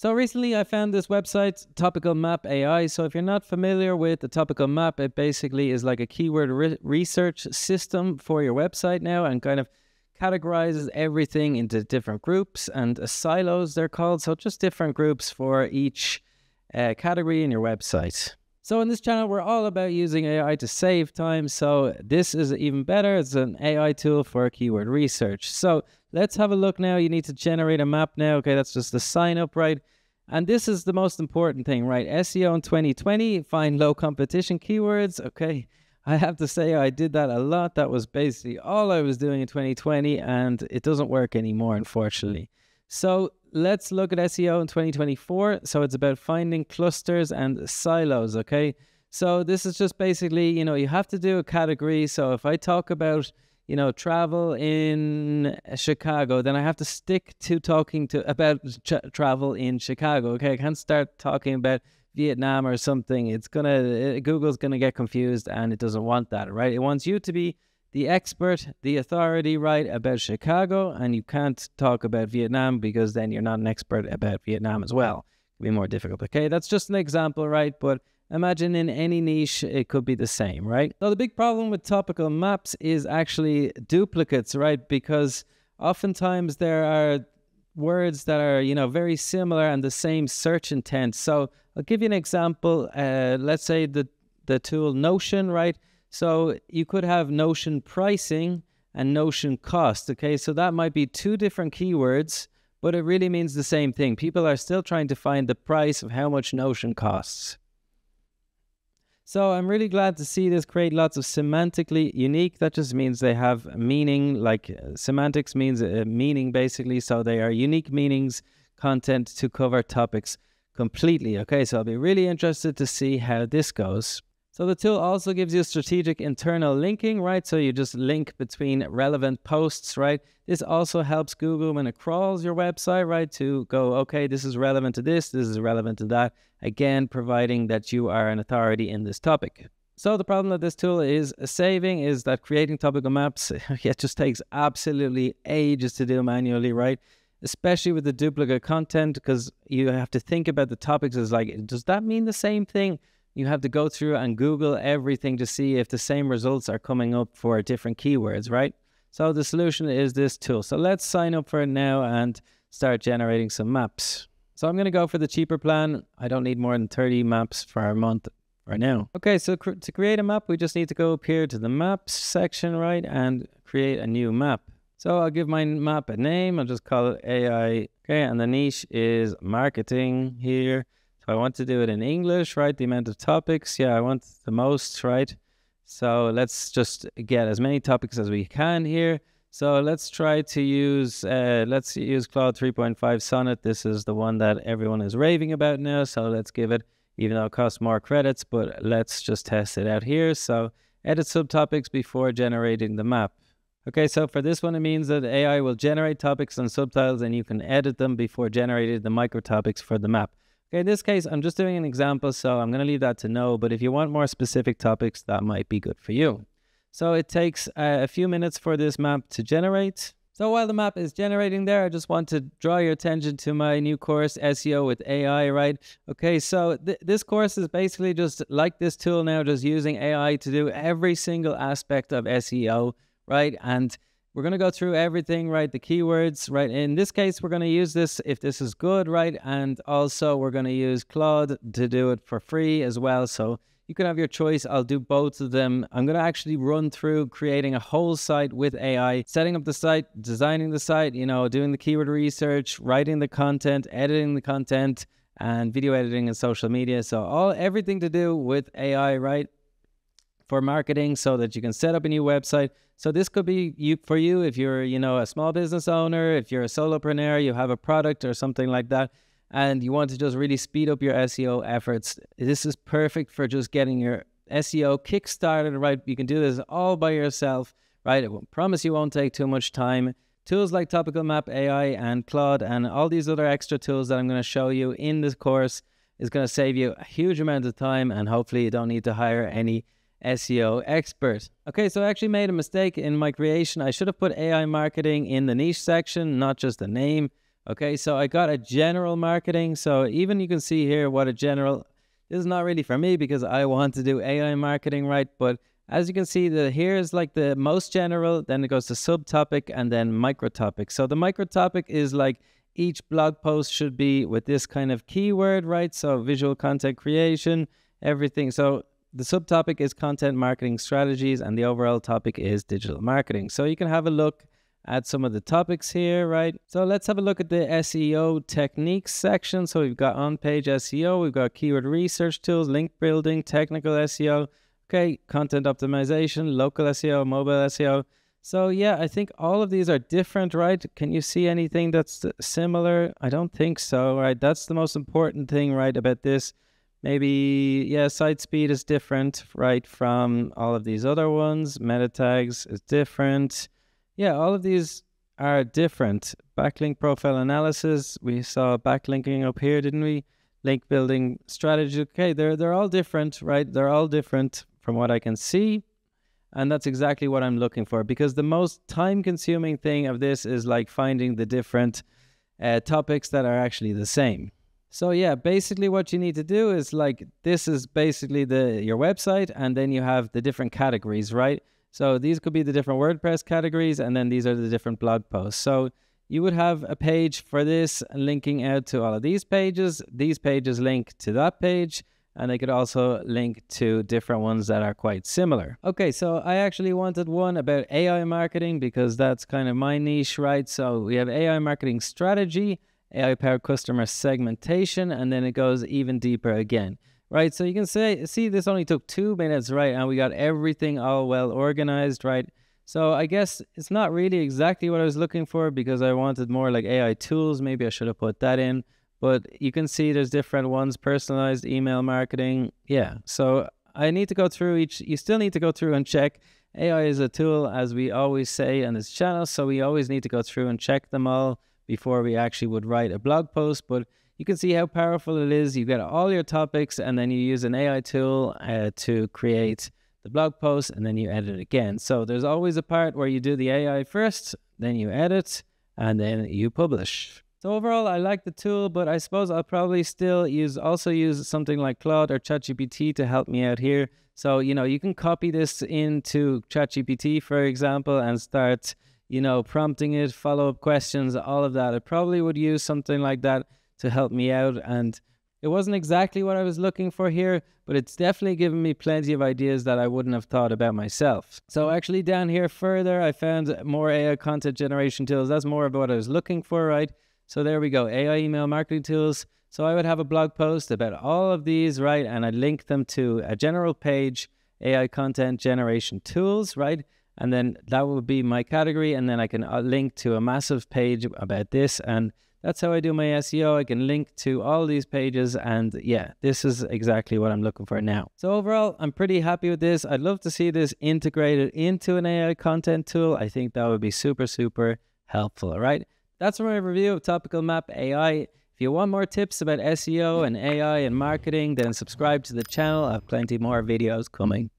So recently I found this website, Topical Map AI. So if you're not familiar with the Topical Map, it basically is like a keyword re- research system for your website now and kind of categorizes everything into different groups and uh, silos they're called. So just different groups for each uh, category in your website. So in this channel, we're all about using AI to save time. So this is even better. It's an AI tool for keyword research. So let's have a look now. You need to generate a map now. Okay, that's just the sign up, right? And this is the most important thing, right? SEO in 2020, find low competition keywords. Okay. I have to say, I did that a lot. That was basically all I was doing in 2020, and it doesn't work anymore, unfortunately. So let's look at SEO in 2024. So it's about finding clusters and silos, okay? So this is just basically, you know, you have to do a category. So if I talk about, you know, travel in Chicago, then I have to stick to talking to about travel in Chicago, okay? I can't start talking about Vietnam or something. It's gonna uh, Google's gonna get confused, and it doesn't want that, right? It wants you to be the expert, the authority, right, about Chicago, and you can't talk about Vietnam because then you're not an expert about Vietnam as well. It'd be more difficult. Okay, that's just an example, right? But imagine in any niche, it could be the same, right? So the big problem with topical maps is actually duplicates, right? Because oftentimes there are words that are, you know, very similar and the same search intent. So I'll give you an example. Uh, let's say the the tool Notion, right? So you could have Notion pricing and Notion cost. Okay, so that might be two different keywords, but it really means the same thing. People are still trying to find the price of how much Notion costs. So I'm really glad to see this create lots of semantically unique. That just means they have meaning, like uh, semantics means uh, meaning basically. So they are unique meanings, content to cover topics completely. Okay, so I'll be really interested to see how this goes. So the tool also gives you strategic internal linking, right? So you just link between relevant posts, right? This also helps Google when it crawls your website, right? To go, okay, this is relevant to this, this is relevant to that. Again, providing that you are an authority in this topic. So the problem that this tool is saving is that creating topical maps, it just takes absolutely ages to do manually, right? Especially with the duplicate content, because you have to think about the topics as like, does that mean the same thing? You have to go through and Google everything to see if the same results are coming up for different keywords, right? So the solution is this tool. So let's sign up for it now and start generating some maps. So I'm going to go for the cheaper plan. I don't need more than 30 maps for a month right now. Okay, so cr- to create a map, we just need to go up here to the maps section, right, and create a new map. So I'll give my map a name. I'll just call it AI. Okay, and the niche is marketing here. I want to do it in English, right? The amount of topics, yeah, I want the most, right? So let's just get as many topics as we can here. So let's try to use, uh, let's use Claude 3.5 Sonnet. This is the one that everyone is raving about now. So let's give it, even though it costs more credits, but let's just test it out here. So edit subtopics before generating the map. Okay, so for this one, it means that AI will generate topics and subtitles and you can edit them before generating the micro topics for the map. Okay, in this case, I'm just doing an example, so I'm going to leave that to no, but if you want more specific topics, that might be good for you. So it takes uh, a few minutes for this map to generate. So while the map is generating there, I just want to draw your attention to my new course, SEO with AI, right? Okay, so th- this course is basically just like this tool now, just using AI to do every single aspect of SEO, right? And we're going to go through everything, right? The keywords, right? In this case, we're going to use this if this is good, right? And also we're going to use Claude to do it for free as well. So you can have your choice. I'll do both of them. I'm going to actually run through creating a whole site with AI, setting up the site, designing the site, you know, doing the keyword research, writing the content, editing the content, and video editing and social media. So all everything to do with AI, right? For marketing so that you can set up a new website. So this could be you for you if you're, you know, a small business owner, if you're a solopreneur, you have a product or something like that and you want to just really speed up your SEO efforts. This is perfect for just getting your SEO kick-started, right? You can do this all by yourself, right? I promise you won't take too much time. Tools like Topical Map AI and Claude and all these other extra tools that I'm going to show you in this course is going to save you a huge amount of time and hopefully you don't need to hire any SEO expert. Okay, so I actually made a mistake in my creation. I should have put AI marketing in the niche section, not just the name. Okay, so I got a general marketing. So even you can see here what a general, this is not really for me because I want to do AI marketing, right? But as you can see, the here's like the most general, then it goes to subtopic and then micro topic. So the micro topic is like each blog post should be with this kind of keyword, right? So visual content creation, everything. So the subtopic is content marketing strategies and the overall topic is digital marketing. So you can have a look at some of the topics here, right? So let's have a look at the SEO techniques section. So we've got on-page SEO, we've got keyword research tools, link building, technical SEO, okay, content optimization, local SEO, mobile SEO. So yeah, I think all of these are different, right? Can you see anything that's similar? I don't think so, right? That's the most important thing, right, about this. Maybe, yeah, site speed is different, right, from all of these other ones. Meta tags is different yeah, all of these are different. Backlink profile analysis, we saw backlinking up here, didn't we? Link building strategy. Okay, they're they're all different, right? They're all different from what I can see. And that's exactly what I'm looking for because the most time consuming thing of this is like finding the different uh, topics that are actually the same. So yeah, basically what you need to do is like this is basically the your website and then you have the different categories, right? So these could be the different WordPress categories, and then these are the different blog posts. So you would have a page for this linking out to all of these pages. These pages link to that page, and they could also link to different ones that are quite similar. Okay, so I actually wanted one about AI marketing because that's kind of my niche, right? So we have AI marketing strategy, AI powered customer segmentation, and then it goes even deeper again right? So you can say, see, this only took two minutes, right? And we got everything all well organized, right? So I guess it's not really exactly what I was looking for because I wanted more like AI tools. Maybe I should have put that in. But you can see there's different ones, personalized email marketing. Yeah. So I need to go through each, you still need to go through and check. AI is a tool, as we always say on this channel. So we always need to go through and check them all before we actually would write a blog post. But you can see how powerful it is. You get all your topics and then you use an AI tool uh, to create the blog post and then you edit again. So there's always a part where you do the AI first, then you edit, and then you publish. So overall, I like the tool, but I suppose I'll probably still use also use something like Claude or ChatGPT to help me out here. So, you know, you can copy this into ChatGPT, for example, and start, you know, prompting it, follow up questions, all of that. I probably would use something like that to help me out. And it wasn't exactly what I was looking for here, but it's definitely given me plenty of ideas that I wouldn't have thought about myself. So actually down here further, I found more AI content generation tools. That's more of what I was looking for, right? So there we go, AI email marketing tools. So I would have a blog post about all of these, right? And I'd link them to a general page, AI content generation tools, right? And then that will be my category. And then I can uh, link to a massive page about this and that's how I do my SEO. I can link to all these pages and yeah, this is exactly what I'm looking for now. So overall, I'm pretty happy with this. I'd love to see this integrated into an AI content tool. I think that would be super, super helpful. All right. That's my review of Topical Map AI. If you want more tips about SEO and AI and marketing, then subscribe to the channel. I have plenty more videos coming.